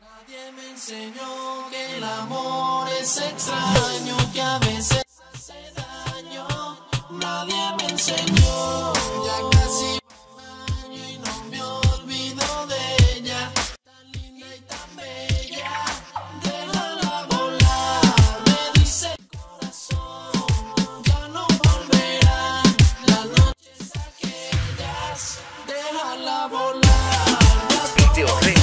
Nadie me enseñó que el amor es extraño, que a veces hace daño. Nadie me enseñó, ya casi año y no me olvido de ella. Tan linda y tan bella, déjala volar. Me dice el corazón, ya no volverán las noches aquellas. Déjala volar. still here.